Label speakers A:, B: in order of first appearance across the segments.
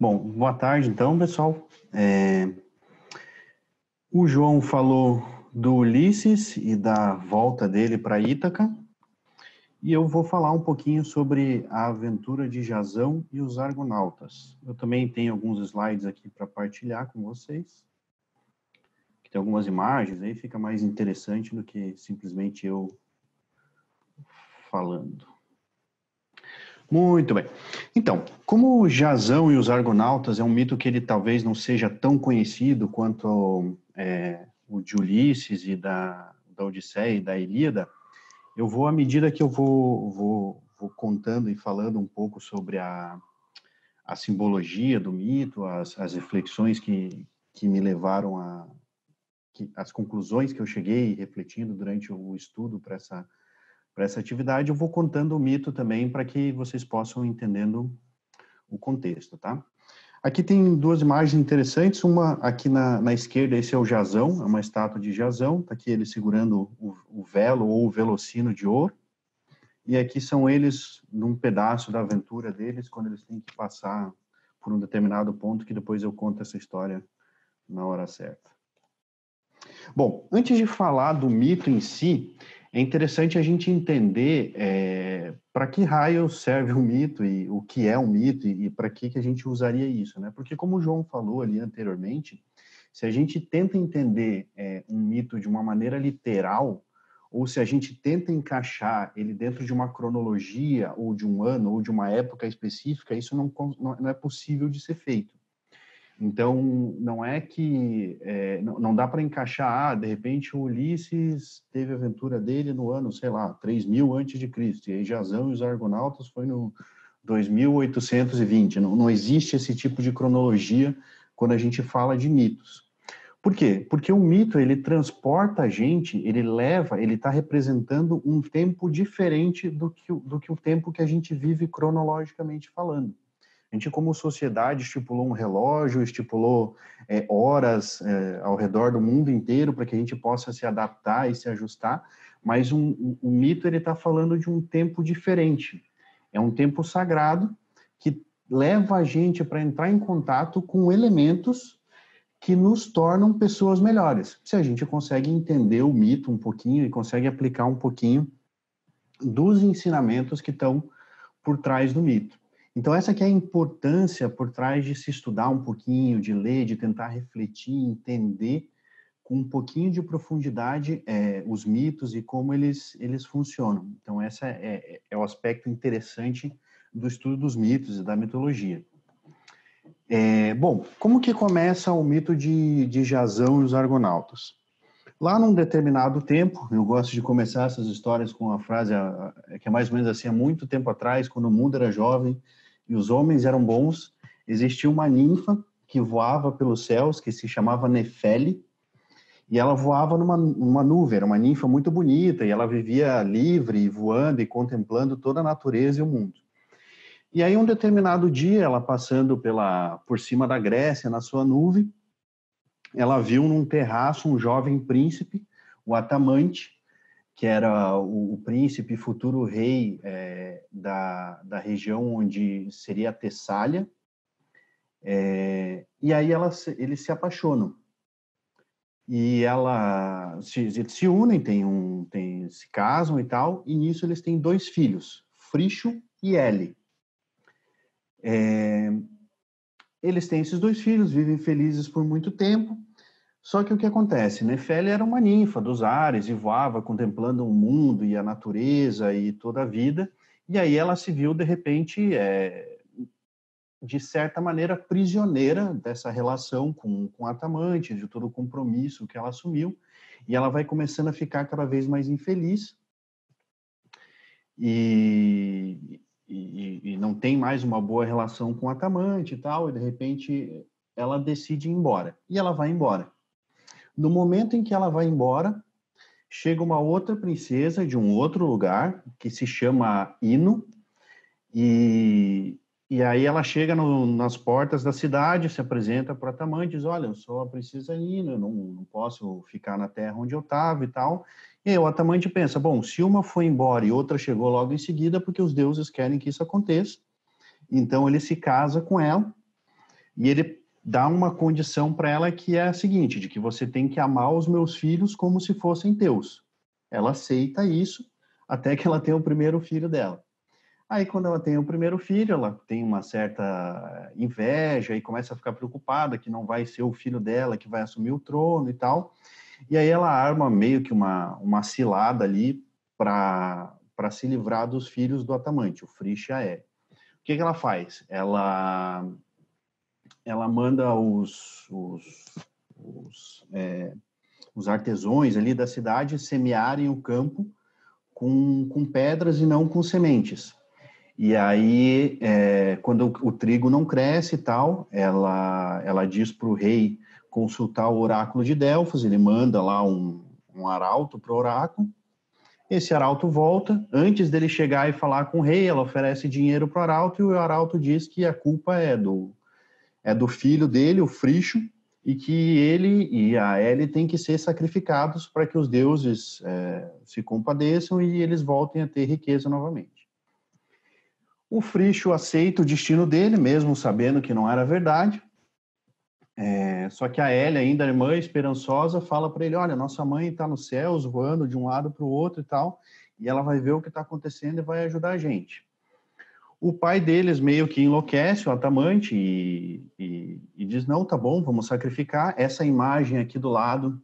A: Bom, boa tarde então, pessoal. É... O João falou do Ulisses e da volta dele para Ítaca, e eu vou falar um pouquinho sobre a aventura de Jazão e os Argonautas. Eu também tenho alguns slides aqui para partilhar com vocês. Tem algumas imagens, aí fica mais interessante do que simplesmente eu falando. Muito bem. Então, como o Jazão e os Argonautas é um mito que ele talvez não seja tão conhecido quanto é, o de Ulisses e da, da Odisseia e da Ilíada, eu vou, à medida que eu vou, vou, vou contando e falando um pouco sobre a, a simbologia do mito, as, as reflexões que, que me levaram a. Que, as conclusões que eu cheguei refletindo durante o estudo para essa para essa atividade, eu vou contando o mito também para que vocês possam entendendo o contexto, tá? Aqui tem duas imagens interessantes, uma aqui na, na esquerda, esse é o Jazão, é uma estátua de Jazão, tá aqui ele segurando o, o velo ou o velocino de ouro, e aqui são eles num pedaço da aventura deles, quando eles têm que passar por um determinado ponto, que depois eu conto essa história na hora certa. Bom, antes de falar do mito em si, é interessante a gente entender é, para que raio serve o mito e o que é um mito e, e para que, que a gente usaria isso, né? Porque como o João falou ali anteriormente, se a gente tenta entender é, um mito de uma maneira literal, ou se a gente tenta encaixar ele dentro de uma cronologia, ou de um ano, ou de uma época específica, isso não, não é possível de ser feito. Então, não é que é, não, não, dá para encaixar, ah, de repente o Ulisses teve a aventura dele no ano, sei lá, 3000 antes de Cristo, e aí Jazão e os Argonautas foi no 2820. Não, não existe esse tipo de cronologia quando a gente fala de mitos. Por quê? Porque o mito, ele transporta a gente, ele leva, ele está representando um tempo diferente do que, do que o tempo que a gente vive cronologicamente falando. A gente, como sociedade, estipulou um relógio, estipulou é, horas é, ao redor do mundo inteiro para que a gente possa se adaptar e se ajustar, mas um, um, o mito ele está falando de um tempo diferente. É um tempo sagrado que leva a gente para entrar em contato com elementos que nos tornam pessoas melhores. Se a gente consegue entender o mito um pouquinho e consegue aplicar um pouquinho dos ensinamentos que estão por trás do mito. Então, essa que é a importância por trás de se estudar um pouquinho, de ler, de tentar refletir, entender com um pouquinho de profundidade é, os mitos e como eles, eles funcionam. Então, esse é, é, é, o aspecto interessante do estudo dos mitos e da mitologia. É, bom, como que começa o mito de, de Jazão e os Argonautas? Lá num determinado tempo, eu gosto de começar essas histórias com a frase que é mais ou menos assim, há muito tempo atrás, quando o mundo era jovem, e os homens eram bons, existia uma ninfa que voava pelos céus, que se chamava Nefele, e ela voava numa, numa nuvem, era uma ninfa muito bonita, e ela vivia livre, voando e contemplando toda a natureza e o mundo. E aí, um determinado dia, ela passando pela por cima da Grécia, na sua nuvem, ela viu num terraço um jovem príncipe, o Atamante, que era o, o príncipe futuro rei é, da, da região onde seria a Tessália. É, e aí ela, eles se apaixonam. E ela se, se unem, tem um, tem, se casam e tal, e nisso eles têm dois filhos, Fricho e Ele. É, eles têm esses dois filhos, vivem felizes por muito tempo, só que o que acontece? Nefele era uma ninfa dos ares e voava contemplando o mundo e a natureza e toda a vida, e aí ela se viu, de repente, é, de certa maneira, prisioneira dessa relação com, com Atamante, de todo o compromisso que ela assumiu, e ela vai começando a ficar cada vez mais infeliz, e, e, e não tem mais uma boa relação com Atamante e tal, e de repente ela decide ir embora, e ela vai embora. No momento em que ela vai embora, chega uma outra princesa de um outro lugar, que se chama Ino, e, e aí ela chega no, nas portas da cidade, se apresenta para Tamã e diz, olha, eu sou a princesa Ino, eu não, não posso ficar na terra onde eu estava e tal. E aí o Atamante pensa, bom, se uma foi embora e outra chegou logo em seguida, porque os deuses querem que isso aconteça. Então ele se casa com ela, E ele dá uma condição para ela que é a seguinte, de que você tem que amar os meus filhos como se fossem teus. Ela aceita isso até que ela tenha o primeiro filho dela. Aí, quando ela tem o primeiro filho, ela tem uma certa inveja e começa a ficar preocupada que não vai ser o filho dela que vai assumir o trono e tal. E aí ela arma meio que uma, uma cilada ali para se livrar dos filhos do Atamante, o Frisch e a O que, que ela faz? Ela, ela manda os, os, os, é, os artesões ali da cidade semearem o campo com, com pedras e não com sementes. E aí, é, quando o, o, trigo não cresce e tal, ela, ela diz para o rei consultar o oráculo de Delfos, ele manda lá um, um arauto para o oráculo, esse arauto volta, antes dele chegar e falar com o rei, ela oferece dinheiro para o arauto, e o arauto diz que a culpa é do, é do filho dele, o Fricho, e que ele e a Ellie têm que ser sacrificados para que os deuses é, se compadeçam e eles voltem a ter riqueza novamente. O Fricho aceita o destino dele, mesmo sabendo que não era verdade. É, só que a Elia, ainda irmã esperançosa, fala para ele: Olha, nossa mãe está nos céus, voando de um lado para o outro e tal, e ela vai ver o que está acontecendo e vai ajudar a gente. O pai deles meio que enlouquece, o Atamante, e, e, e diz: Não, tá bom, vamos sacrificar. Essa imagem aqui do lado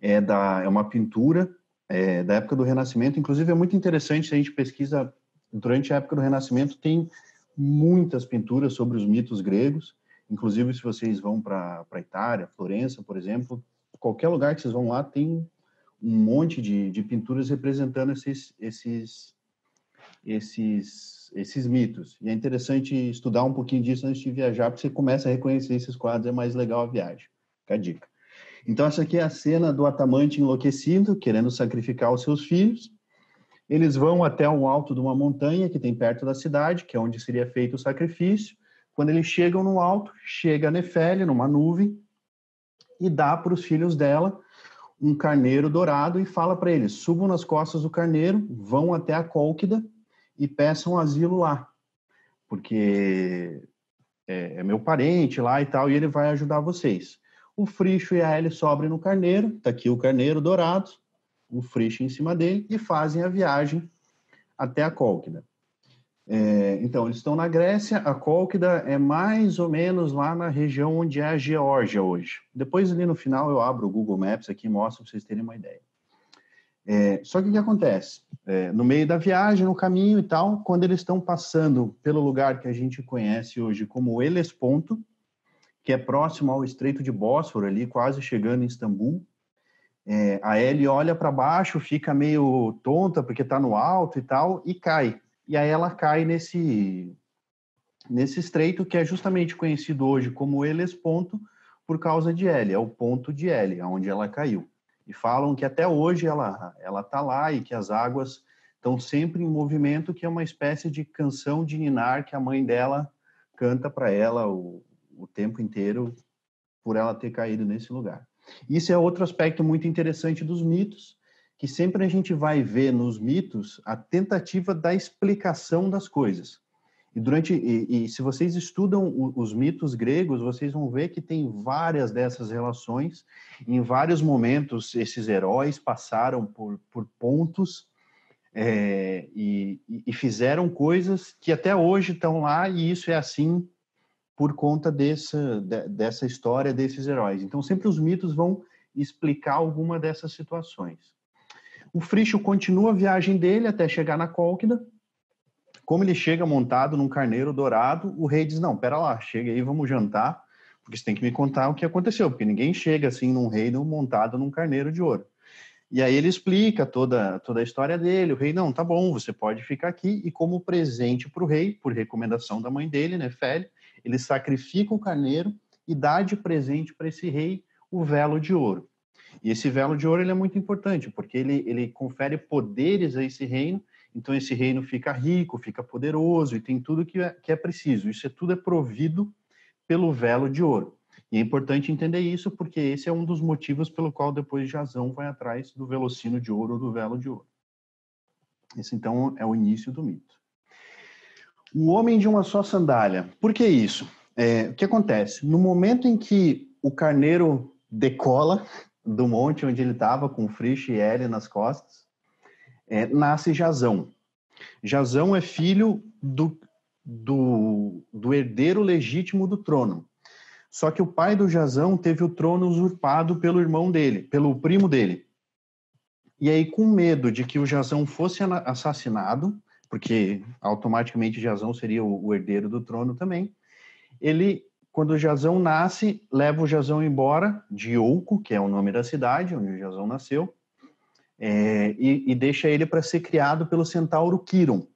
A: é, da, é uma pintura é, da época do Renascimento. Inclusive, é muito interessante se a gente pesquisa durante a época do Renascimento tem muitas pinturas sobre os mitos gregos. Inclusive, se vocês vão para Itália, Florença, por exemplo, qualquer lugar que vocês vão lá tem um monte de, de pinturas representando esses, esses, esses, esses mitos. E é interessante estudar um pouquinho disso antes de viajar, porque você começa a reconhecer esses quadros, é mais legal a viagem. Fica a dica. Então, essa aqui é a cena do Atamante enlouquecido, querendo sacrificar os seus filhos. Eles vão até o alto de uma montanha que tem perto da cidade, que é onde seria feito o sacrifício. Quando eles chegam no alto, chega Nefele numa nuvem e dá para os filhos dela um carneiro dourado e fala para eles: subam nas costas do carneiro, vão até a Cólquida e peçam asilo lá, porque é, é, meu parente lá e tal, e ele vai ajudar vocês. O Fricho e a Ellie sobem no carneiro, tá aqui o carneiro dourado, o Frisch em cima dele e fazem a viagem até a Cólquida. É, então, eles estão na Grécia, a Cólquida é mais ou menos lá na região onde é a Geórgia hoje. Depois, ali no final, eu abro o Google Maps aqui e mostro para vocês terem uma ideia. É, só que o que acontece? É, no meio da viagem, no caminho e tal, quando eles estão passando pelo lugar que a gente conhece hoje como Helesponto, que é próximo ao Estreito de Bósforo, ali quase chegando em Istambul, é, a Ellie olha para baixo, fica meio tonta porque está no alto e tal, e cai. E aí ela cai nesse, nesse estreito que é justamente conhecido hoje como Helesponto por causa de Ellie, é o ponto de Ellie, onde ela caiu. E falam que até hoje ela ela está lá e que as águas estão sempre em movimento, que é uma espécie de canção de ninar que a mãe dela canta para ela o, o tempo inteiro por ela ter caído nesse lugar. Isso é outro aspecto muito interessante dos mitos, que sempre a gente vai ver nos mitos a tentativa da explicação das coisas. E durante e, e se vocês estudam o, os mitos gregos, vocês vão ver que tem várias dessas relações. Em vários momentos, esses heróis passaram por, por pontos é, e, e fizeram coisas que até hoje estão lá, e isso é assim por conta dessa, dessa história desses heróis. Então, sempre os mitos vão explicar alguma dessas situações. O Fricho continua a viagem dele até chegar na Cólquida. Como ele chega montado num carneiro dourado, o rei diz: Não, pera lá, chega aí, vamos jantar, porque você tem que me contar o que aconteceu, porque ninguém chega assim num reino montado num carneiro de ouro. E aí ele explica toda, toda a história dele. O rei, não, tá bom, você pode ficar aqui. E como presente para o rei, por recomendação da mãe dele, né, Félix, ele sacrifica o carneiro e dá de presente para esse rei o velo de ouro. E esse velo de ouro ele é muito importante, porque ele, ele confere poderes a esse reino, então esse reino fica rico, fica poderoso e tem tudo que é, que é preciso. Isso é, tudo é provido pelo velo de ouro. E é importante entender isso, porque esse é um dos motivos pelo qual depois Jazão vai atrás do velocino de ouro ou do velo de ouro. Esse então é o início do mito. O homem de uma só sandália. Por que isso? é, o que acontece? No momento em que o carneiro decola do monte onde ele estava, com Frisch e L nas costas, é, nasce Jazão. Jazão é filho do, do, do herdeiro legítimo do trono. Só que o pai do Jazão teve o trono usurpado pelo irmão dele, pelo primo dele. E aí, com medo de que o Jazão fosse assassinado, porque automaticamente Jazão seria o, herdeiro do trono também, ele, quando Jazão nasce, leva o Jazão embora de Ouco, que é o nome da cidade onde o Jazão nasceu, é, e, e, deixa ele para ser criado pelo centauro Quiron.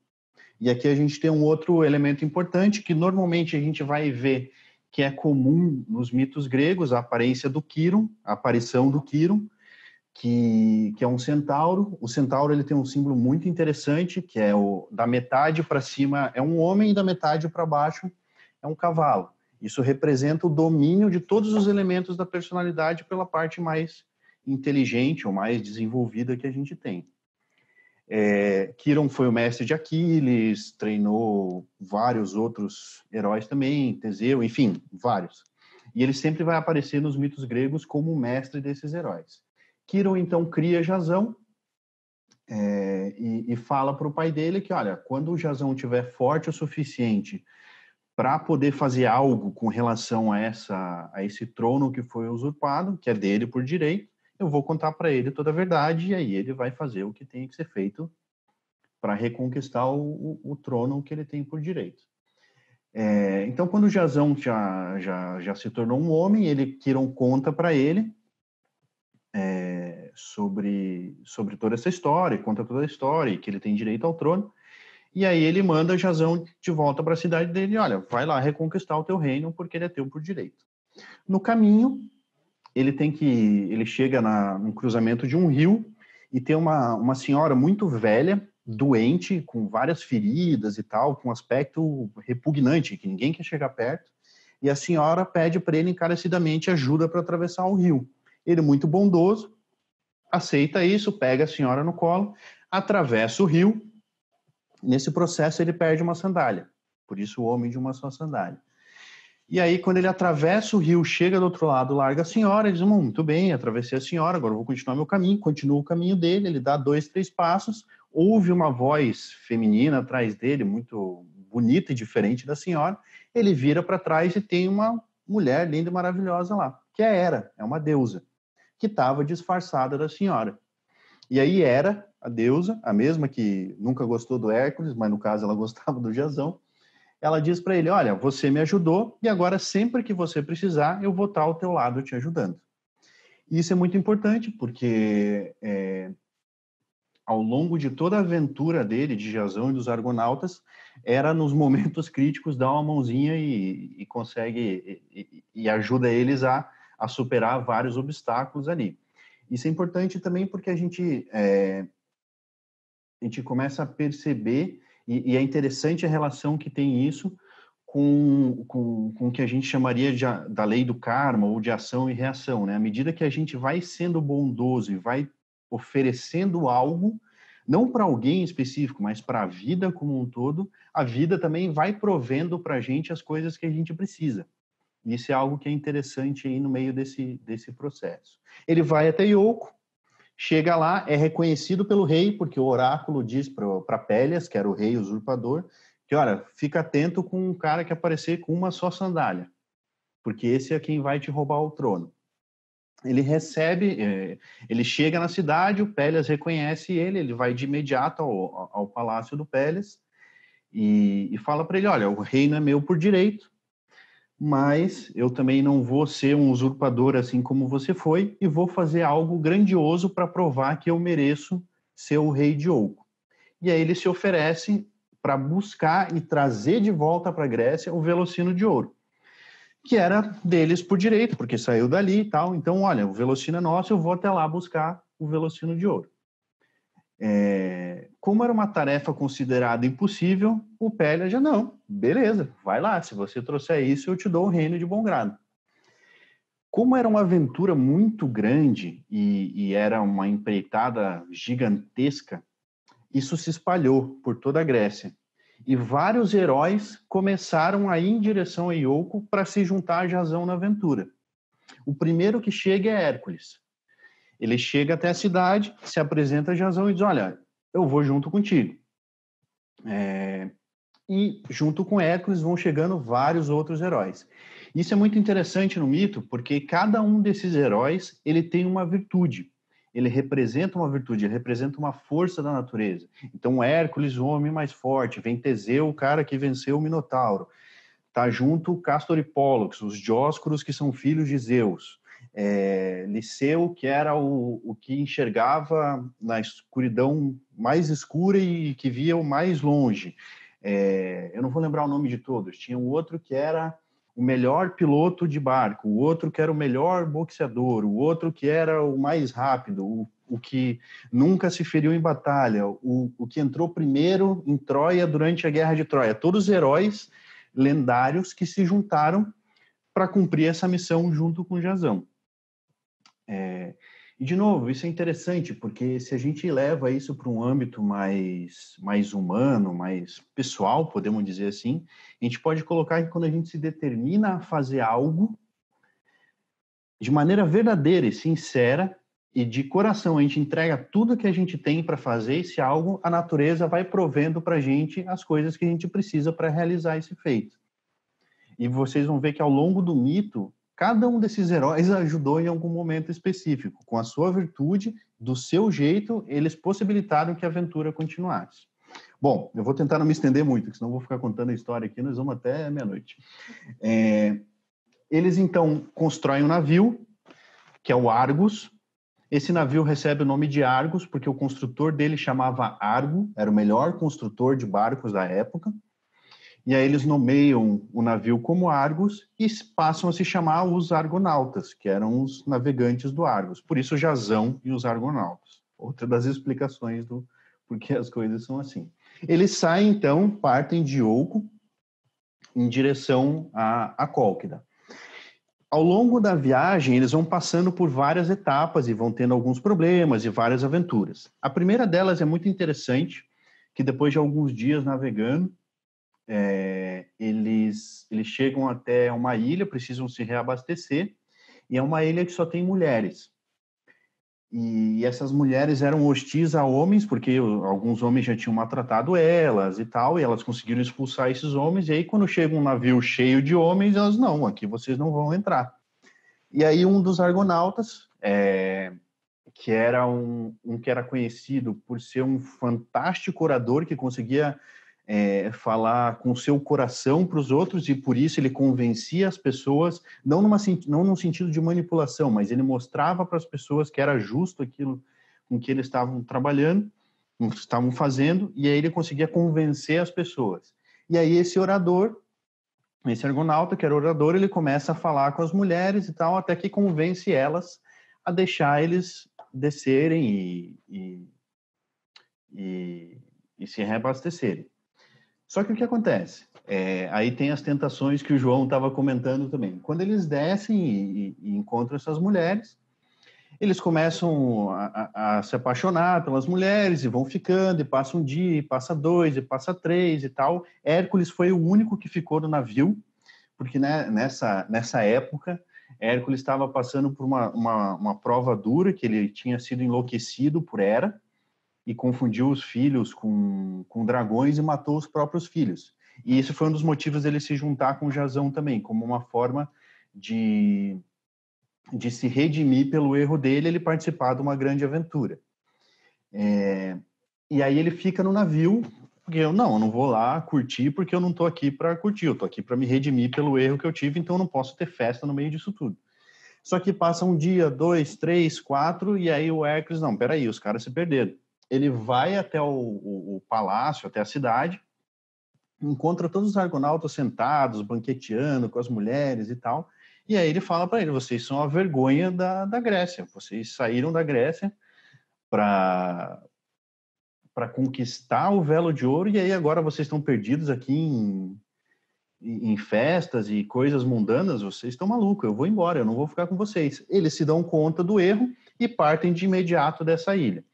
A: E aqui a gente tem um outro elemento importante que normalmente a gente vai ver que é comum nos mitos gregos, a aparência do Quiron, a aparição do Quiron, que, que é um centauro. O centauro ele tem um símbolo muito interessante, que é o da metade para cima é um homem e da metade para baixo é um cavalo. Isso representa o domínio de todos os elementos da personalidade pela parte mais inteligente ou mais desenvolvida que a gente tem. É, Kiron foi o mestre de Aquiles, treinou vários outros heróis também, Teseu, enfim, vários. E ele sempre vai aparecer nos mitos gregos como mestre desses heróis. Kiron então cria Jazão é, e, e, fala para o pai dele que, olha, quando o Jazão estiver forte o suficiente para poder fazer algo com relação a essa a esse trono que foi usurpado, que é dele por direito, eu vou contar para ele toda a verdade e aí ele vai fazer o que tem que ser feito para reconquistar o, o, o, trono que ele tem por direito. É, então, quando o Jazão já, já, já se tornou um homem, ele Quiron conta para ele sobre, sobre toda essa história, conta toda a história e que ele tem direito ao trono. E aí ele manda Jazão de volta para a cidade dele, olha, vai lá reconquistar o teu reino porque ele é teu por direito. No caminho, ele tem que ele chega na, no cruzamento de um rio e tem uma, uma senhora muito velha, doente, com várias feridas e tal, com um aspecto repugnante, que ninguém quer chegar perto. E a senhora pede para ele encarecidamente ajuda para atravessar o rio. Ele, muito bondoso, aceita isso, pega a senhora no colo, atravessa o rio. Nesse processo, ele perde uma sandália. Por isso, o homem de uma só sandália. E aí, quando ele atravessa o rio, chega do outro lado, larga a senhora, ele diz, hum, muito bem, atravessei a senhora, agora vou continuar meu caminho, continua o caminho dele, ele dá dois, três passos, ouve uma voz feminina atrás dele, muito bonita e diferente da senhora, ele vira para trás e tem uma mulher linda e maravilhosa lá, que é Hera, é uma deusa, que estava disfarçada da senhora. E aí Hera, a deusa, a mesma que nunca gostou do Hércules, mas no caso ela gostava do Jazão, ela diz para ele: Olha, você me ajudou e agora, sempre que você precisar, eu vou estar ao teu lado te ajudando. E isso é muito importante porque é, ao longo de toda a aventura dele, de Jazão e dos Argonautas, era nos momentos críticos dar uma mãozinha e, e consegue e, e, ajuda eles a, a superar vários obstáculos ali. Isso é importante também porque a gente é, a gente começa a perceber e, e, é interessante a relação que tem isso com, com, com o que a gente chamaria de, da lei do karma ou de ação e reação. Né? À medida que a gente vai sendo bondoso e vai oferecendo algo, não para alguém específico, mas para a vida como um todo, a vida também vai provendo para a gente as coisas que a gente precisa. Isso é algo que é interessante aí no meio desse, desse processo. Ele vai até Yoko, Chega lá, é reconhecido pelo rei, porque o oráculo diz para Pélias, que era o rei usurpador, que, olha, fica atento com um cara que aparecer com uma só sandália, porque esse é quem vai te roubar o trono. Ele recebe, é, ele chega na cidade, o Pélias reconhece ele, ele vai de imediato ao, ao palácio do Pélias e, e fala para ele, olha, o reino é meu por direito, mas eu também não vou ser um usurpador assim como você foi e vou fazer algo grandioso para provar que eu mereço ser o rei de Oco. E aí ele se oferece para buscar e trazer de volta para a Grécia o Velocino de Ouro, que era deles por direito, porque saiu dali e tal. Então, olha, o Velocino é nosso, eu vou até lá buscar o Velocino de Ouro. É, como era uma tarefa considerada impossível, o Pélia já não, beleza, vai lá, se você trouxer isso, eu te dou o reino de bom grado. Como era uma aventura muito grande e, e era uma empreitada gigantesca, isso se espalhou por toda a Grécia. E vários heróis começaram a ir em direção a Ioko para se juntar a Jazão na aventura. O primeiro que chega é Hércules. Ele chega até a cidade, se apresenta a Jazão e diz: Olha, eu vou junto contigo. É... E junto com Hércules vão chegando vários outros heróis. Isso é muito interessante no mito, porque cada um desses heróis ele tem uma virtude. Ele representa uma virtude, ele representa uma força da natureza. Então, Hércules, o homem mais forte, vem Teseu, o cara que venceu o Minotauro. Tá junto Castor e Pólux, os Dioscuros, que são filhos de Zeus. É, Liceu, que era o, o que enxergava na escuridão mais escura e que via o mais longe. É, eu não vou lembrar o nome de todos. Tinha um outro que era o melhor piloto de barco, o outro que era o melhor boxeador, o outro que era o mais rápido, o, o que nunca se feriu em batalha, o, o que entrou primeiro em Troia durante a Guerra de Troia. Todos heróis lendários que se juntaram para cumprir essa missão junto com Jazão. É, e, de novo, isso é interessante, porque se a gente leva isso para um âmbito mais, mais humano, mais pessoal, podemos dizer assim, a gente pode colocar que quando a gente se determina a fazer algo, de maneira verdadeira e sincera, e de coração, a gente entrega tudo que a gente tem para fazer esse algo, a natureza vai provendo para a gente as coisas que a gente precisa para realizar esse feito. E vocês vão ver que ao longo do mito, Cada um desses heróis ajudou em algum momento específico. Com a sua virtude, do seu jeito, eles possibilitaram que a aventura continuasse. Bom, eu vou tentar não me estender muito, senão vou ficar contando a história aqui, nós vamos até meia-noite. É, eles então constroem um navio, que é o Argus. Esse navio recebe o nome de Argus porque o construtor dele chamava Argo, era o melhor construtor de barcos da época. E aí eles nomeiam o navio como Argos e passam a se chamar os Argonautas, que eram os navegantes do Argos. Por isso Jazão e os Argonautas. Outra das explicações do porque as coisas são assim. Eles saem então, partem de Ouco em direção a, a Cólquida. Ao longo da viagem, eles vão passando por várias etapas e vão tendo alguns problemas e várias aventuras. A primeira delas é muito interessante, que depois de alguns dias navegando, é, eles, eles chegam até uma ilha, precisam se reabastecer, e é uma ilha que só tem mulheres. E essas mulheres eram hostis a homens, porque alguns homens já tinham maltratado elas e tal, e elas conseguiram expulsar esses homens. E aí, quando chega um navio cheio de homens, elas, não, aqui vocês não vão entrar. E aí, um dos argonautas, é, que era um, um que era conhecido por ser um fantástico orador que conseguia é, falar com o seu coração para os outros e por isso ele convencia as pessoas, não, numa, não num sentido de manipulação, mas ele mostrava para as pessoas que era justo aquilo com que eles estavam trabalhando, estavam fazendo, e aí ele conseguia convencer as pessoas. E aí esse orador, esse argonauta que era orador, ele começa a falar com as mulheres e tal, até que convence elas a deixar eles descerem e, e, e, e se reabastecerem. Só que o que acontece? É, aí tem as tentações que o João estava comentando também. Quando eles descem e, e, encontram essas mulheres, eles começam a, a, a, se apaixonar pelas mulheres e vão ficando, e passa um dia, e passa dois, e passa três e tal. Hércules foi o único que ficou no navio, porque né, nessa, nessa época Hércules estava passando por uma, uma, uma prova dura, que ele tinha sido enlouquecido por Hera, e confundiu os filhos com, com dragões e matou os próprios filhos. E esse foi um dos motivos dele se juntar com Jazão também, como uma forma de, de se redimir pelo erro dele, ele participar de uma grande aventura. É, e aí ele fica no navio, porque eu não, eu não vou lá curtir porque eu não estou aqui para curtir, eu estou aqui para me redimir pelo erro que eu tive, então eu não posso ter festa no meio disso tudo. Só que passa um dia, dois, três, quatro, e aí o Hércules, não, peraí, os caras se perderam ele vai até o, o, o palácio, até a cidade, encontra todos os argonautas sentados, banqueteando com as mulheres e tal. E aí ele fala para ele: vocês são a vergonha da, da Grécia. Vocês saíram da Grécia para para conquistar o velo de ouro e aí agora vocês estão perdidos aqui em, em festas e coisas mundanas. Vocês estão malucos. Eu vou embora. Eu não vou ficar com vocês. Eles se dão conta do erro e partem de imediato dessa ilha.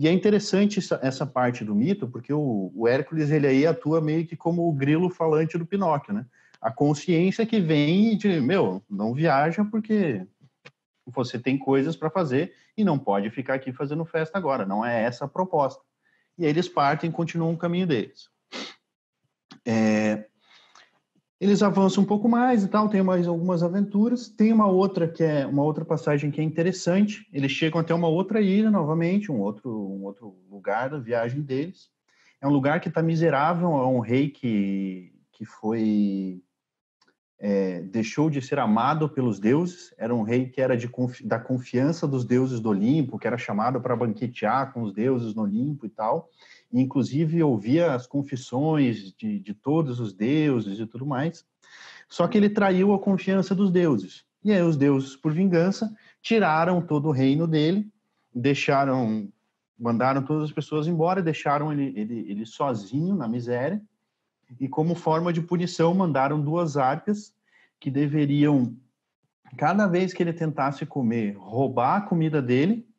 A: E é interessante essa, parte do mito, porque o, o, Hércules ele aí atua meio que como o grilo falante do Pinóquio, né? A consciência que vem de, meu, não viaja porque você tem coisas para fazer e não pode ficar aqui fazendo festa agora. Não é essa a proposta. E aí eles partem e continuam o caminho deles. É, eles avançam um pouco mais e tal, tem mais algumas aventuras. Tem uma outra que é uma outra passagem que é interessante. Eles chegam até uma outra ilha novamente, um outro um outro lugar da viagem deles. É um lugar que está miserável, é um rei que que foi é, deixou de ser amado pelos deuses. Era um rei que era de da confiança dos deuses do Olimpo, que era chamado para banquetear com os deuses no Olimpo e tal inclusive ouvia as confissões de, de todos os deuses e tudo mais. Só que ele traiu a confiança dos deuses. E aí os deuses, por vingança, tiraram todo o reino dele, deixaram, mandaram todas as pessoas embora, deixaram ele, ele, ele sozinho na miséria. E como forma de punição, mandaram duas arcas que deveriam, cada vez que ele tentasse comer, roubar a comida dele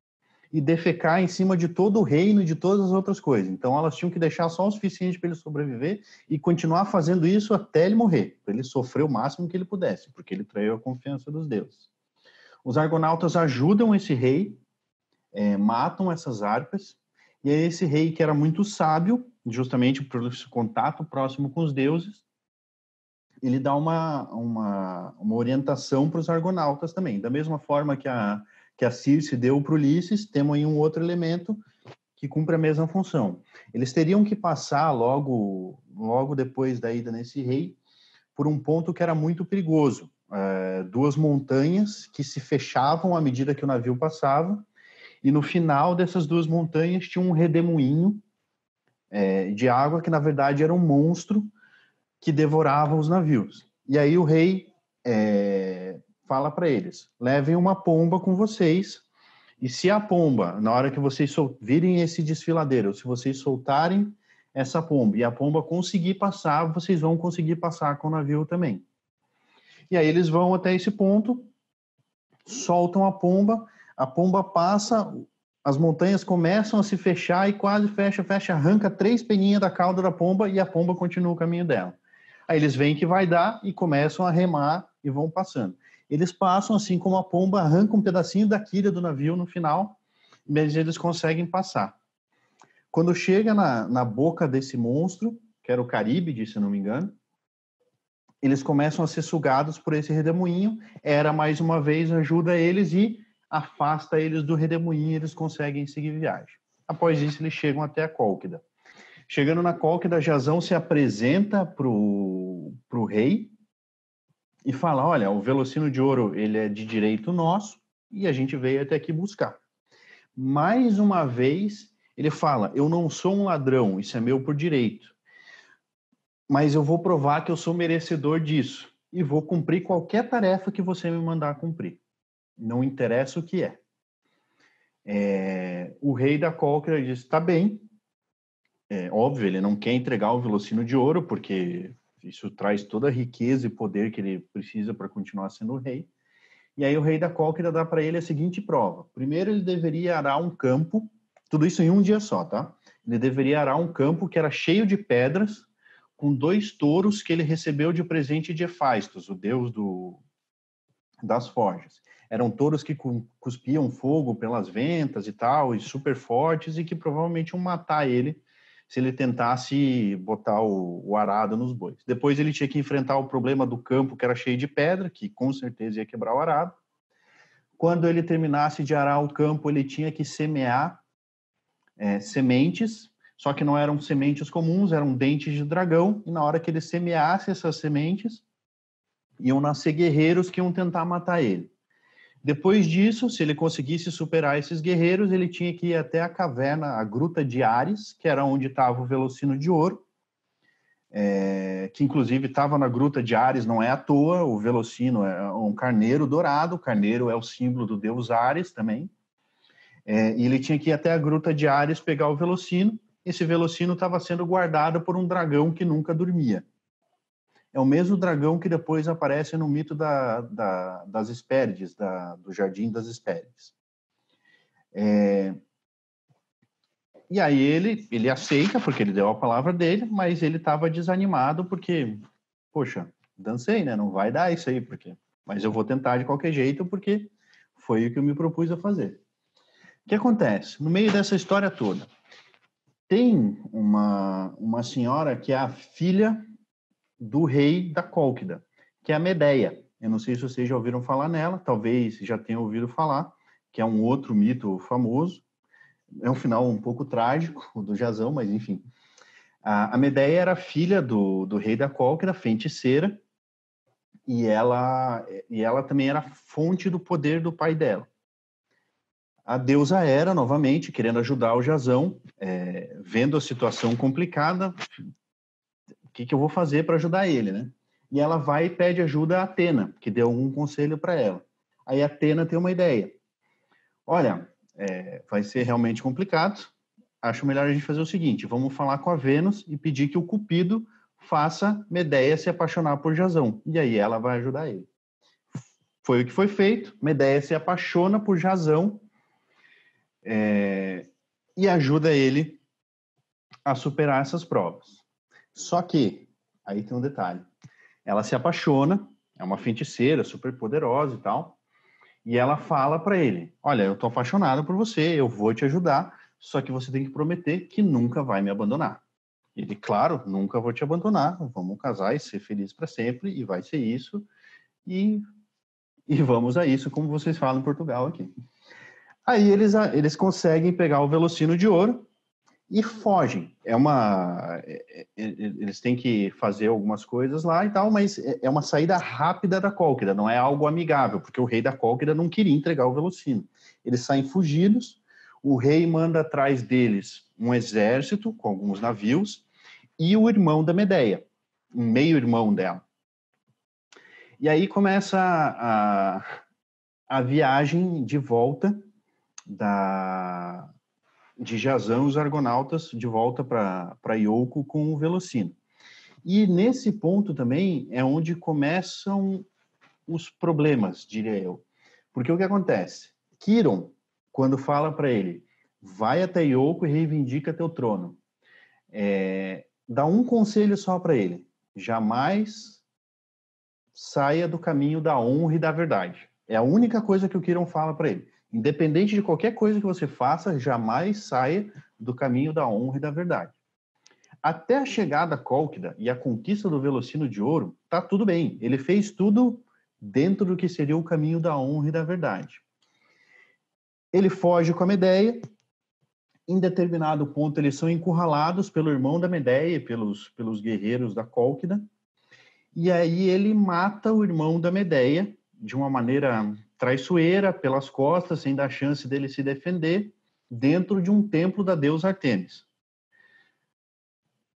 A: e defecar em cima de todo o reino e de todas as outras coisas. Então elas tinham que deixar só o suficiente para ele sobreviver e continuar fazendo isso até ele morrer, para ele sofrer o máximo que ele pudesse, porque ele traiu a confiança dos deuses. Os argonautas ajudam esse rei, é, matam essas harpas, e é esse rei que era muito sábio, justamente por esse contato próximo com os deuses, ele dá uma, uma, uma orientação para os argonautas também. Da mesma forma que a, que a Circe deu para Ulisses, temos aí um outro elemento que cumpre a mesma função. Eles teriam que passar logo, logo depois da ida nesse rei por um ponto que era muito perigoso. É, duas montanhas que se fechavam à medida que o navio passava, e no final dessas duas montanhas tinha um redemoinho é, de água que na verdade era um monstro que devorava os navios. E aí o rei é, fala para eles: levem uma pomba com vocês. E se a pomba, na hora que vocês virem esse desfiladeiro, se vocês soltarem essa pomba e a pomba conseguir passar, vocês vão conseguir passar com o navio também. E aí eles vão até esse ponto, soltam a pomba, a pomba passa, as montanhas começam a se fechar e quase fecha, fecha, arranca três peninhas da cauda da pomba e a pomba continua o caminho dela. Aí eles veem que vai dar e começam a remar e vão passando eles passam assim como a pomba, arranca um pedacinho da quilha do navio no final, mas eles conseguem passar. Quando chega na, na boca desse monstro, que era o Caribe, se não me engano, eles começam a ser sugados por esse redemoinho. Era mais uma vez ajuda eles e afasta eles do redemoinho, eles conseguem seguir viagem. Após isso, eles chegam até a Cólquida. Chegando na Cólquida, Jazão se apresenta para o rei e fala, olha, o Velocino de Ouro ele é de direito nosso e a gente veio até aqui buscar. Mais uma vez, ele fala, eu não sou um ladrão, isso é meu por direito, mas eu vou provar que eu sou merecedor disso e vou cumprir qualquer tarefa que você me mandar cumprir. Não interessa o que é. é o rei da Cólquera diz, tá bem, é, óbvio, ele não quer entregar o Velocino de Ouro, porque isso traz toda a riqueza e poder que ele precisa para continuar sendo rei. E aí o rei da Cólquida dá para ele a seguinte prova. Primeiro ele deveria arar um campo, tudo isso em um dia só, tá? Ele deveria arar um campo que era cheio de pedras, com dois touros que ele recebeu de presente de Hephaistos, o deus do, das forjas. Eram touros que cuspiam fogo pelas ventas e tal, e super fortes, e que provavelmente iam matar ele se ele tentasse botar o, o, arado nos bois. Depois ele tinha que enfrentar o problema do campo que era cheio de pedra, que com certeza ia quebrar o arado. Quando ele terminasse de arar o campo, ele tinha que semear é, sementes, só que não eram sementes comuns, eram dentes de dragão, e na hora que ele semeasse essas sementes, iam nascer guerreiros que iam tentar matar ele. Depois disso, se ele conseguisse superar esses guerreiros, ele tinha que ir até a caverna, a Gruta de Ares, que era onde estava o Velocino de Ouro, é, que inclusive estava na Gruta de Ares, não é à toa, o Velocino é um carneiro dourado, o carneiro é o símbolo do deus Ares também, é, e ele tinha que ir até a Gruta de Ares pegar o Velocino, esse Velocino estava sendo guardado por um dragão que nunca dormia é o mesmo dragão que depois aparece no mito da, da, das Hespérides, da, do Jardim das Hespérides. É, E aí ele, ele aceita, porque ele deu a palavra dele, mas ele estava desanimado porque, poxa, dancei, né? Não vai dar isso aí, porque. Mas eu vou tentar de qualquer jeito, porque foi o que eu me propus a fazer. O que acontece? No meio dessa história toda, tem uma, uma senhora que é a filha do rei da Cólquida, que é a Medeia. Eu não sei se vocês já ouviram falar nela, talvez já tenham ouvido falar, que é um outro mito famoso. É um final um pouco trágico, do Jazão, mas enfim. A, Medeia era filha do, do rei da Cólquida, feiticeira, e ela, e ela também era fonte do poder do pai dela. A deusa era, novamente, querendo ajudar o Jazão, é, vendo a situação complicada, que, que eu vou fazer para ajudar ele, né? E ela vai e pede ajuda a Atena, que deu algum conselho para ela. Aí a Atena tem uma ideia. Olha, é, vai ser realmente complicado. Acho melhor a gente fazer o seguinte: vamos falar com a Vênus e pedir que o Cupido faça Medeia se apaixonar por Jazão. E aí ela vai ajudar ele. Foi o que foi feito. Medeia se apaixona por Jazão é, e ajuda ele a superar essas provas. Só que, aí tem um detalhe. Ela se apaixona, é uma feiticeira super poderosa e tal, e ela fala para ele: Olha, eu tô apaixonada por você, eu vou te ajudar, só que você tem que prometer que nunca vai me abandonar. Ele, claro, nunca vou te abandonar, vamos casar e ser felizes para sempre, e vai ser isso, e, e vamos a isso, como vocês falam em Portugal aqui. Aí eles, eles conseguem pegar o Velocino de Ouro e fogem. É uma, é, é, eles têm que fazer algumas coisas lá e tal, mas é, é uma saída rápida da Cólquida, não é algo amigável, porque o rei da Cólquida não queria entregar o Velocino. Eles saem fugidos, o rei manda atrás deles um exército com alguns navios e o irmão da Medeia, um meio-irmão dela. E aí começa a, a viagem de volta da, de Jazão os argonautas de volta para Iolco com o Velocino. E nesse ponto também é onde começam os problemas, diria eu. Porque o que acontece? Quiron, quando fala para ele, vai até Iolco e reivindica teu trono, é, dá um conselho só para ele: jamais saia do caminho da honra e da verdade. É a única coisa que o Quiron fala para ele. Independente de qualquer coisa que você faça, jamais saia do caminho da honra e da verdade. Até a chegada Cólquida e a conquista do Velocino de Ouro, tá tudo bem. Ele fez tudo dentro do que seria o caminho da honra e da verdade. Ele foge com a Medeia. Em determinado ponto, eles são encurralados pelo irmão da Medeia, pelos, pelos guerreiros da Cólquida. E aí ele mata o irmão da Medeia de uma maneira traiçoeira, pelas costas, sem dar chance dele se defender, dentro de um templo da deusa Artemis.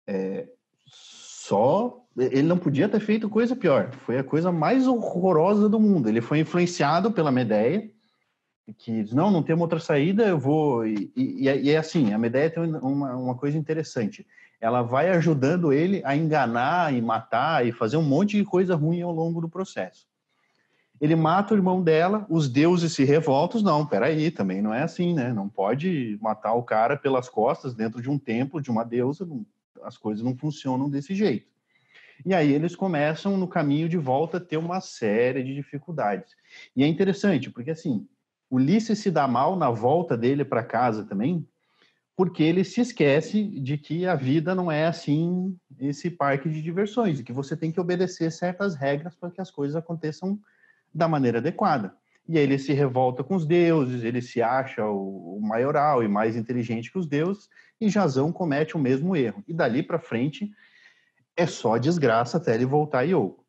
A: É, só ele não podia ter feito coisa pior. Foi a coisa mais horrorosa do mundo. Ele foi influenciado pela Medeia, que diz, não, não tem outra saída, eu vou... E, e, e é assim, a Medeia tem uma, uma coisa interessante. Ela vai ajudando ele a enganar e matar e fazer um monte de coisa ruim ao longo do processo ele mata o irmão dela, os deuses se revoltam. Não, peraí, também não é assim, né? Não pode matar o cara pelas costas dentro de um templo de uma deusa, não, as coisas não funcionam desse jeito. E aí eles começam no caminho de volta a ter uma série de dificuldades. E é interessante, porque assim, Ulisses se dá mal na volta dele para casa também, porque ele se esquece de que a vida não é assim esse parque de diversões, e que você tem que obedecer certas regras para que as coisas aconteçam da maneira adequada. E aí ele se revolta com os deuses, ele se acha o, maioral e mais inteligente que os deuses, e Jazão comete o mesmo erro. E dali para frente é só desgraça até ele voltar a Iogo.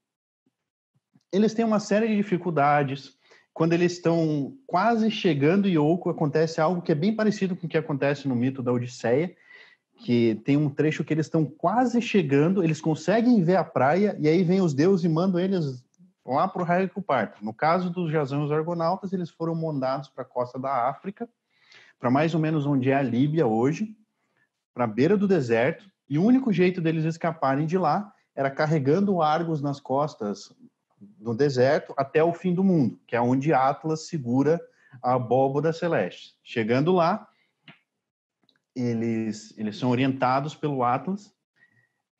A: Eles têm uma série de dificuldades. Quando eles estão quase chegando em Ioco, acontece algo que é bem parecido com o que acontece no mito da Odisseia, que tem um trecho que eles estão quase chegando, eles conseguem ver a praia, e aí vem os deuses e mandam eles lá para o que parto. No caso dos Jazão os Argonautas, eles foram mandados para a costa da África, para mais ou menos onde é a Líbia hoje, para a beira do deserto, e o único jeito deles escaparem de lá era carregando Argos nas costas no deserto até o fim do mundo, que é onde Atlas segura a abóboda celeste. Chegando lá, eles, eles são orientados pelo Atlas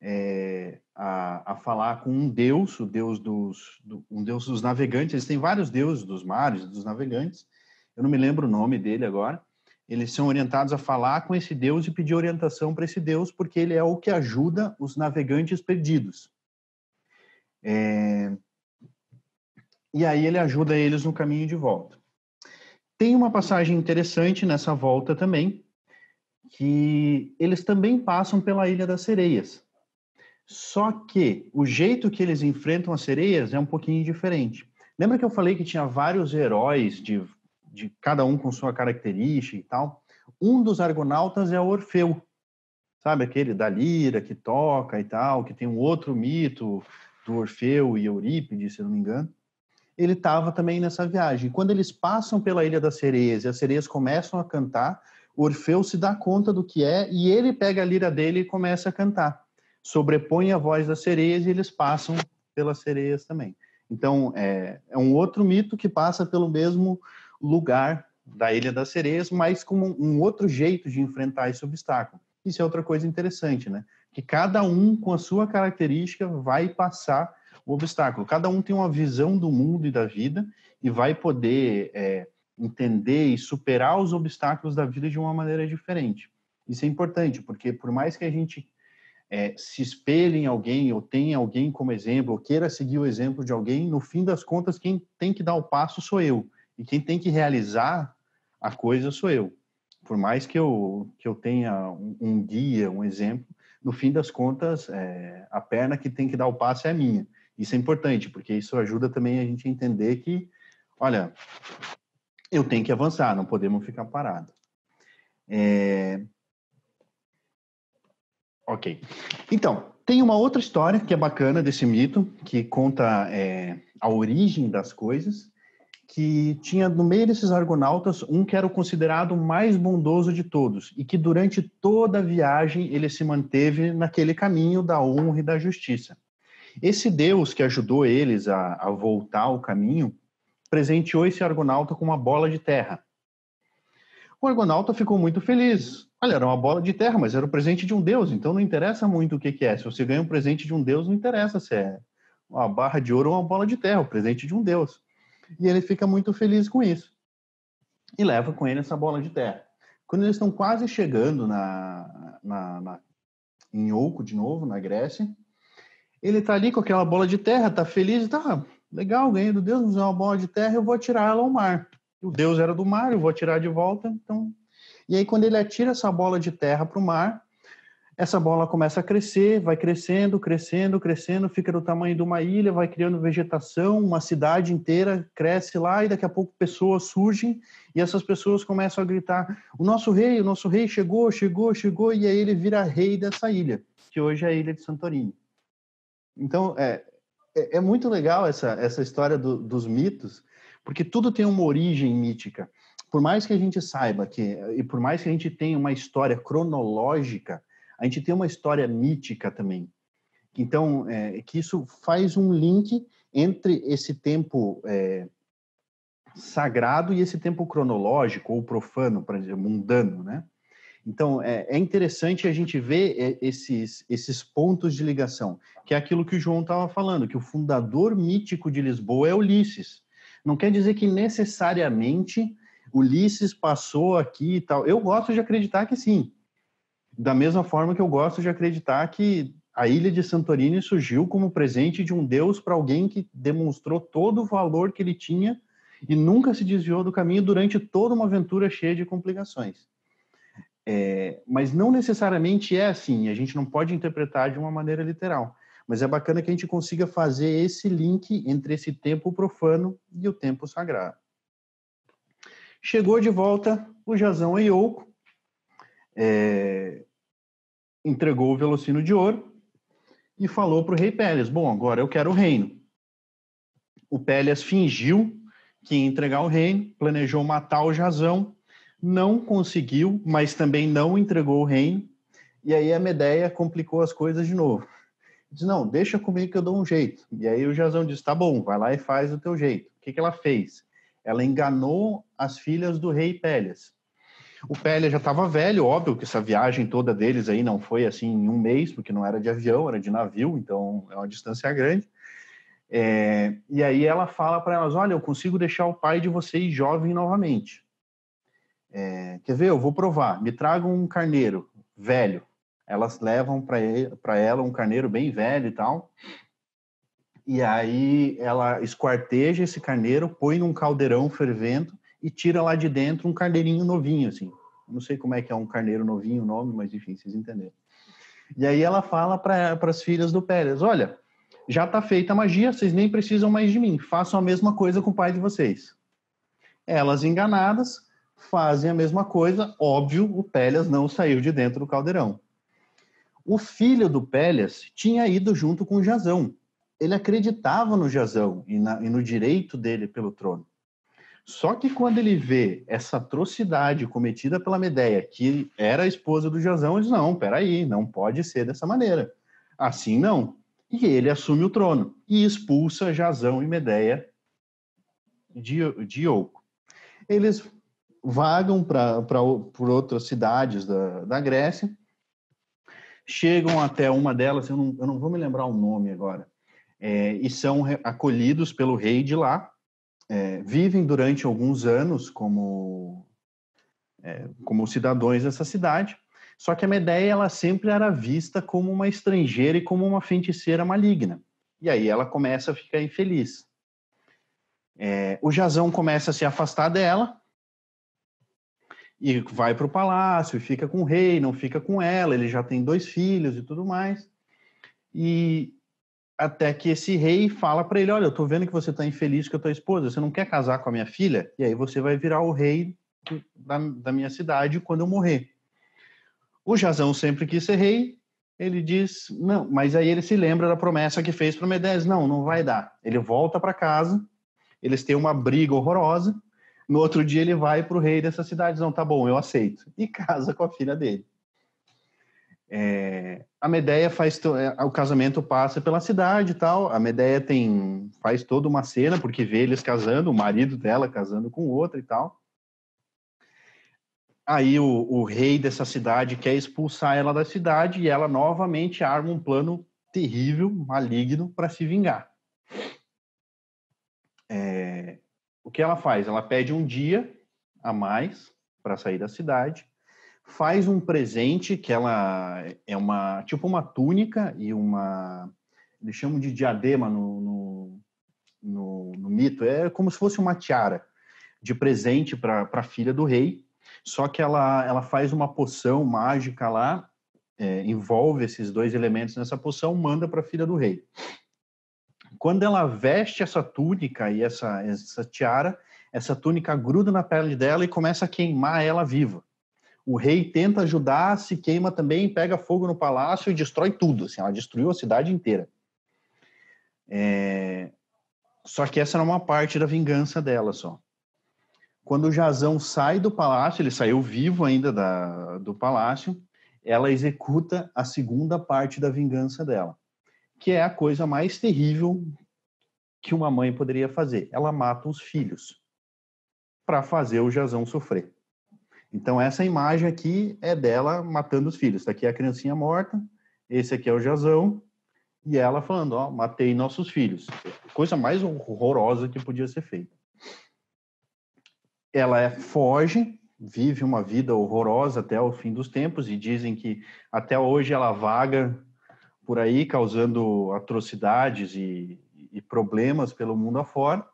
A: é, a, a, falar com um deus, o deus dos, do, um deus dos navegantes. Eles têm vários deuses dos mares, dos navegantes. Eu não me lembro o nome dele agora. Eles são orientados a falar com esse deus e pedir orientação para esse deus, porque ele é o que ajuda os navegantes perdidos. É, e aí ele ajuda eles no caminho de volta. Tem uma passagem interessante nessa volta também, que eles também passam pela Ilha das Sereias. Só que o jeito que eles enfrentam as sereias é um pouquinho diferente. Lembra que eu falei que tinha vários heróis de, de cada um com sua característica e tal? Um dos argonautas é Orfeu. Sabe aquele da lira que toca e tal, que tem um outro mito do Orfeu e Eurípides, se não me engano ele estava também nessa viagem. Quando eles passam pela Ilha das Sereias e as sereias começam a cantar, Orfeu se dá conta do que é e ele pega a lira dele e começa a cantar. Sobrepõe a voz das sereias e eles passam pelas sereias também. Então, é, é um outro mito que passa pelo mesmo lugar da Ilha das Sereias, mas com um outro jeito de enfrentar esse obstáculo. Isso é outra coisa interessante, né? Que cada um, com a sua característica, vai passar o obstáculo. Cada um tem uma visão do mundo e da vida e vai poder é, entender e superar os obstáculos da vida de uma maneira diferente. Isso é importante, porque por mais que a gente é, se espelhe em alguém ou tenha alguém como exemplo, ou queira seguir o exemplo de alguém, no fim das contas, quem tem que dar o passo sou eu. E quem tem que realizar a coisa sou eu. Por mais que eu, que eu tenha um, um guia, um exemplo, no fim das contas, é, a perna que tem que dar o passo é a minha. Isso é importante, porque isso ajuda também a gente a entender que, olha, eu tenho que avançar, não podemos ficar parado. É... Ok. Então, tem uma outra história que é bacana desse mito, que conta é, a origem das coisas, que tinha no meio desses argonautas um que era o considerado mais bondoso de todos e que durante toda a viagem ele se manteve naquele caminho da honra e da justiça. Esse Deus que ajudou eles a, a voltar ao caminho presenteou esse argonauta com uma bola de terra. O argonauta ficou muito feliz. Olha, era uma bola de terra, mas era o presente de um deus, então não interessa muito o que, que é. Se você ganha um presente de um deus, não interessa se é uma barra de ouro ou uma bola de terra, o presente de um deus. E ele fica muito feliz com isso. E leva com ele essa bola de terra. Quando eles estão quase chegando na, na, na em Ouco, de novo, na Grécia, ele tá ali com aquela bola de terra, tá feliz, tá legal, ganhei do Deus, usar uma bola de terra, eu vou atirar ela ao mar. O Deus era do mar, eu vou atirar de volta, então. E aí quando ele atira essa bola de terra para o mar, essa bola começa a crescer, vai crescendo, crescendo, crescendo, fica do tamanho de uma ilha, vai criando vegetação, uma cidade inteira cresce lá e daqui a pouco pessoas surgem e essas pessoas começam a gritar: "O nosso rei, o nosso rei chegou, chegou, chegou" e aí ele vira rei dessa ilha, que hoje é a ilha de Santorini. Então, é, é, é muito legal essa, essa história do, dos mitos, porque tudo tem uma origem mítica. Por mais que a gente saiba que, e por mais que a gente tenha uma história cronológica, a gente tem uma história mítica também. Então, é, que isso faz um link entre esse tempo é, sagrado e esse tempo cronológico ou profano, para dizer, mundano, né? Então, é, é, interessante a gente ver é, esses, esses pontos de ligação, que é aquilo que o João estava falando, que o fundador mítico de Lisboa é Ulisses. Não quer dizer que necessariamente Ulisses passou aqui e tal. Eu gosto de acreditar que sim. Da mesma forma que eu gosto de acreditar que a ilha de Santorini surgiu como presente de um deus para alguém que demonstrou todo o valor que ele tinha e nunca se desviou do caminho durante toda uma aventura cheia de complicações. É, mas não necessariamente é assim, a gente não pode interpretar de uma maneira literal. Mas é bacana que a gente consiga fazer esse link entre esse tempo profano e o tempo sagrado. Chegou de volta o Jazão Eioco, é, entregou o velocino de ouro e falou para o rei Pélias: Bom, agora eu quero o reino. O Pélias fingiu que ia entregar o reino, planejou matar o Jazão não conseguiu, mas também não entregou o reino. E aí a Medeia complicou as coisas de novo. Diz, não, deixa comigo que eu dou um jeito. E aí o Jazão diz, tá bom, vai lá e faz o teu jeito. O que, que ela fez? Ela enganou as filhas do rei Pélias. O Pélia já estava velho, óbvio que essa viagem toda deles aí não foi assim em um mês, porque não era de avião, era de navio, então é uma distância grande. É, e aí ela fala para elas: Olha, eu consigo deixar o pai de vocês jovem novamente. É, quer ver? Eu vou provar. Me tragam um carneiro velho. Elas levam para ela um carneiro bem velho e tal. E aí ela esquarteja esse carneiro, põe num caldeirão fervendo e tira lá de dentro um carneirinho novinho, assim. Não sei como é que é um carneiro novinho o nome, mas enfim, vocês entenderam. E aí ela fala para as filhas do Pérez: Olha, já está feita a magia, vocês nem precisam mais de mim, façam a mesma coisa com o pai de vocês. Elas enganadas fazem a mesma coisa, óbvio, o Pélias não saiu de dentro do caldeirão. O filho do Pélias tinha ido junto com o Jazão. Ele acreditava no Jazão e, na, e no direito dele pelo trono. Só que quando ele vê essa atrocidade cometida pela Medeia, que era a esposa do Jazão, ele diz: não, peraí, não pode ser dessa maneira. Assim não. E ele assume o trono e expulsa Jazão e Medeia de, de Oco. Eles vagam para por outras cidades da, da Grécia, chegam até uma delas, eu não, eu não vou me lembrar o nome agora, é, e são acolhidos pelo rei de lá, é, vivem durante alguns anos como, é, como cidadãos dessa cidade, só que a Medeia ela sempre era vista como uma estrangeira e como uma feiticeira maligna. E aí ela começa a ficar infeliz. É, o Jazão começa a se afastar dela e vai para o palácio e fica com o rei, não fica com ela. Ele já tem dois filhos e tudo mais. E até que esse rei fala para ele: Olha, eu estou vendo que você está infeliz com a tua esposa, você não quer casar com a minha filha? E aí você vai virar o rei da, da minha cidade quando eu morrer. O Jazão sempre quis ser rei, ele diz: Não, mas aí ele se lembra da promessa que fez para Medés: Não, não vai dar. Ele volta para casa, eles têm uma briga horrorosa. No outro dia ele vai para o rei dessa cidade, não, tá bom, eu aceito. E casa com a filha dele. É, a Medeia faz é, o casamento passa pela cidade e tal. A Medeia tem faz toda uma cena porque vê eles casando, o marido dela casando com outra e tal. Aí o, o rei dessa cidade quer expulsar ela da cidade e ela novamente arma um plano terrível, maligno para se vingar. É, o que ela faz? Ela pede um dia a mais para sair da cidade faz um presente que ela é uma tipo uma túnica e uma eles chamam de diadema no, no, no, no mito. É como se fosse uma tiara de presente para a filha do rei. Só que ela ela faz uma poção mágica lá é, envolve esses dois elementos nessa poção manda para a filha do rei. Quando ela veste essa túnica e essa essa tiara essa túnica gruda na pele dela e começa a queimar ela viva o rei tenta ajudar, se queima também, pega fogo no palácio e destrói tudo. Assim, ela destruiu a cidade inteira. É... Só que essa era uma parte da vingança dela só. Quando o Jazão sai do palácio, ele saiu vivo ainda da, do palácio, ela executa a segunda parte da vingança dela, que é a coisa mais terrível que uma mãe poderia fazer. Ela mata os filhos para fazer o Jazão sofrer. Então, essa imagem aqui é dela matando os filhos. Está aqui a criancinha morta, esse aqui é o Jazão, e ela falando: Ó, matei nossos filhos. Coisa mais horrorosa que podia ser feita. Ela é, foge, vive uma vida horrorosa até o fim dos tempos, e dizem que até hoje ela vaga por aí, causando atrocidades e, e problemas pelo mundo afora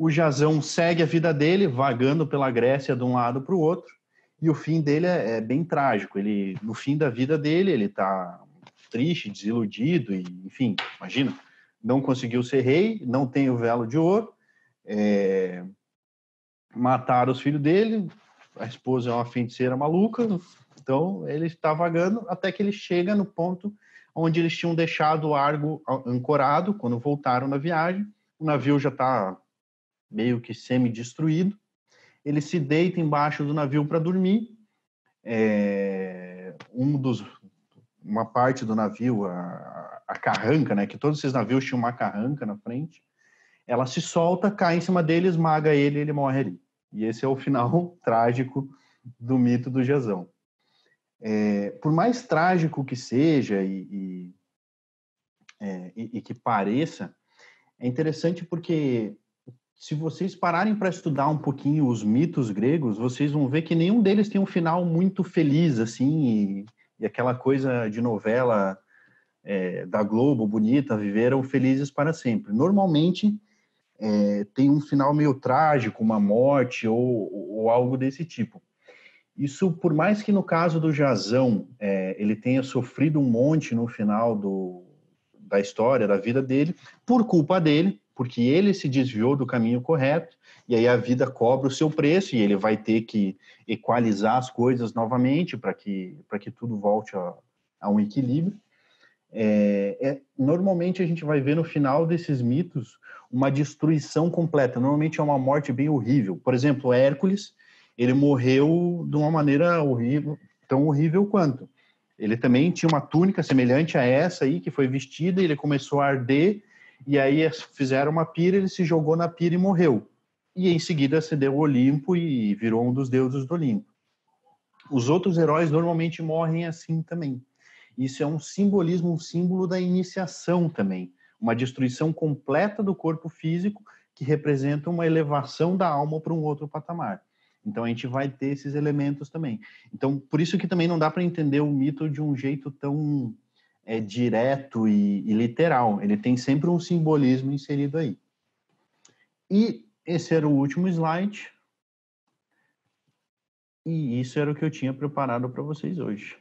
A: o Jazão segue a vida dele, vagando pela Grécia de um lado para o outro, e o fim dele é, é, bem trágico. Ele, no fim da vida dele, ele está triste, desiludido, e, enfim, imagina, não conseguiu ser rei, não tem o velo de ouro, é, mataram os filhos dele, a esposa é uma feiticeira maluca, então ele está vagando até que ele chega no ponto onde eles tinham deixado o Argo ancorado quando voltaram na viagem. O navio já está meio que semi-destruído. Ele se deita embaixo do navio para dormir. É, um dos, uma parte do navio, a, a carranca, né, que todos esses navios tinham uma carranca na frente, ela se solta, cai em cima dele, esmaga ele ele morre ali. E esse é o final trágico do mito do Jazão. É, por mais trágico que seja e, e, é, e, e que pareça, é interessante porque se vocês pararem para estudar um pouquinho os mitos gregos, vocês vão ver que nenhum deles tem um final muito feliz, assim, e, e aquela coisa de novela é, da Globo, bonita, viveram felizes para sempre. Normalmente é, tem um final meio trágico, uma morte ou, ou, algo desse tipo. Isso, por mais que no caso do Jazão é, ele tenha sofrido um monte no final do, da história, da vida dele, por culpa dele, porque ele se desviou do caminho correto, e aí a vida cobra o seu preço, e ele vai ter que equalizar as coisas novamente para que, que tudo volte a, a um equilíbrio. É, é, normalmente a gente vai ver no final desses mitos uma destruição completa. Normalmente é uma morte bem horrível. Por exemplo, Hércules, ele morreu de uma maneira horrível, tão horrível quanto. Ele também tinha uma túnica semelhante a essa aí que foi vestida, e ele começou a arder e aí fizeram uma pira, ele se jogou na pira e morreu. E em seguida acendeu o Olimpo e virou um dos deuses do Olimpo. Os outros heróis normalmente morrem assim também. Isso é um simbolismo, um símbolo da iniciação também, uma destruição completa do corpo físico que representa uma elevação da alma para um outro patamar. Então a gente vai ter esses elementos também. Então por isso que também não dá para entender o mito de um jeito tão é direto e, e literal. Ele tem sempre um simbolismo inserido aí. E esse era o último slide. E isso era o que eu tinha preparado para vocês hoje.